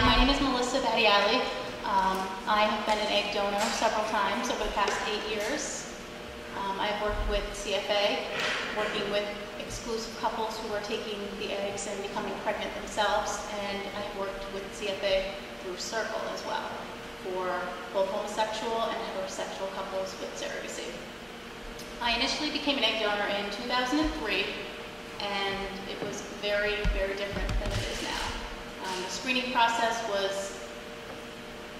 My name is Melissa Battiali. Um, I have been an egg donor several times over the past eight years. Um, I've worked with CFA, working with exclusive couples who are taking the eggs and becoming pregnant themselves, and I've worked with CFA through Circle as well for both homosexual and heterosexual couples with surrogacy. I initially became an egg donor in 2003, and it was very, very different than screening process was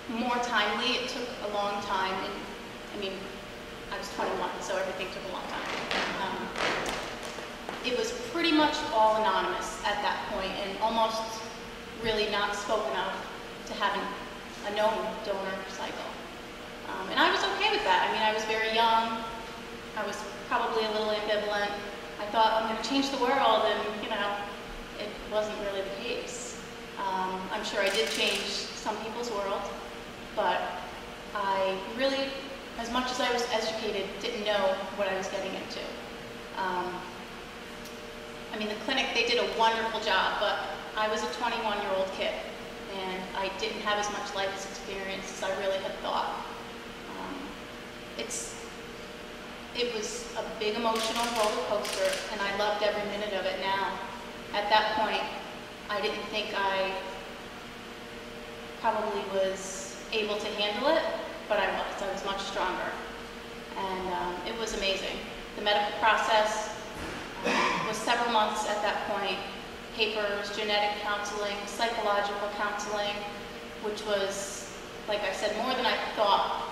more timely. It took a long time, and I mean, I was 21, so everything took a long time. Um, it was pretty much all anonymous at that point, and almost really not spoken of to having a known donor cycle. Um, and I was okay with that. I mean, I was very young. I was probably a little ambivalent. I thought I'm going to change the world, and you know, it wasn't really the case. Um, I'm sure I did change some people's world, but I really, as much as I was educated, didn't know what I was getting into. Um, I mean, the clinic, they did a wonderful job, but I was a 21-year-old kid, and I didn't have as much life experience as I really had thought. Um, it's, it was a big emotional roller coaster, and I loved every minute of it now. At that point, I didn't think I probably was able to handle it, but I was. I was much stronger. And um, it was amazing. The medical process was several months at that point. Papers, genetic counseling, psychological counseling, which was, like I said, more than I thought.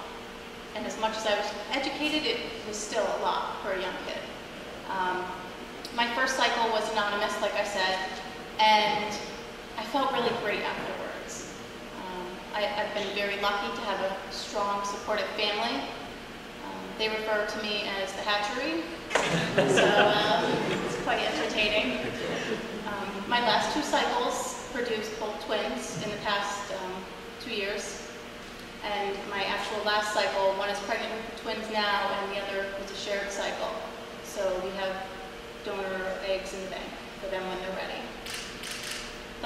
And as much as I was educated, it was still a lot for a young kid. Um, my first cycle was anonymous, like I said, and I felt really great afterwards. Um, I, have been very lucky to have a strong, supportive family. Um, they refer to me as the hatchery, so um, it's quite entertaining. Um, my last two cycles produced both twins in the past um, two years. And my actual last cycle, one is pregnant with twins now, and the other was a shared cycle. So we have donor eggs in the bank for them when they're ready.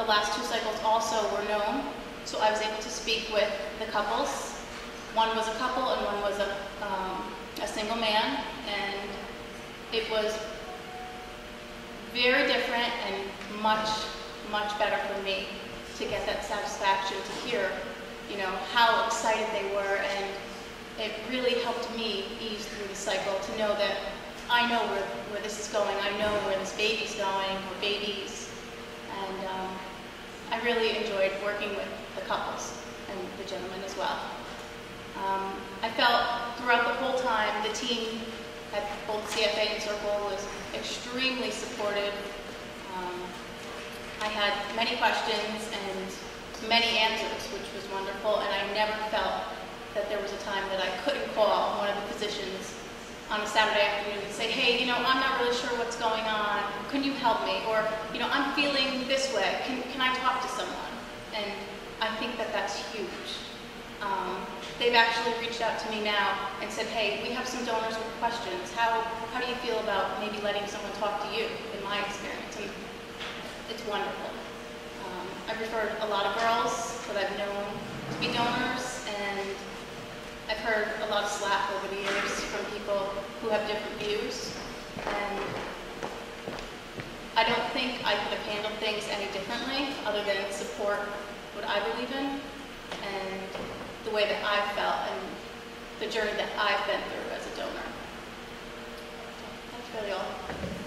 The last two cycles also were known, so I was able to speak with the couples. One was a couple and one was a, um, a single man, and it was very different and much, much better for me to get that satisfaction to hear, you know, how excited they were, and it really helped me ease through the cycle to know that I know where, where this is going, I know where this baby's going, or babies, and um, I really enjoyed working with the couples and the gentlemen as well. Um, I felt throughout the whole time the team at both CFA and Circle was extremely supportive. Um, I had many questions and many answers, which was wonderful, and I never felt that there was a time that I couldn't call one of the physicians on a Saturday afternoon and say, hey, you know, I'm not really sure what's going on. Help me? Or, you know, I'm feeling this way. Can, can I talk to someone? And I think that that's huge. Um, they've actually reached out to me now and said, hey, we have some donors with questions. How, how do you feel about maybe letting someone talk to you, in my experience? And it's wonderful. Um, I've referred a lot of girls that I've known to be donors, and I've heard a lot of slack over the years from people who have different views. And I could have handled things any differently other than support what I believe in and the way that I've felt and the journey that I've been through as a donor. That's really all.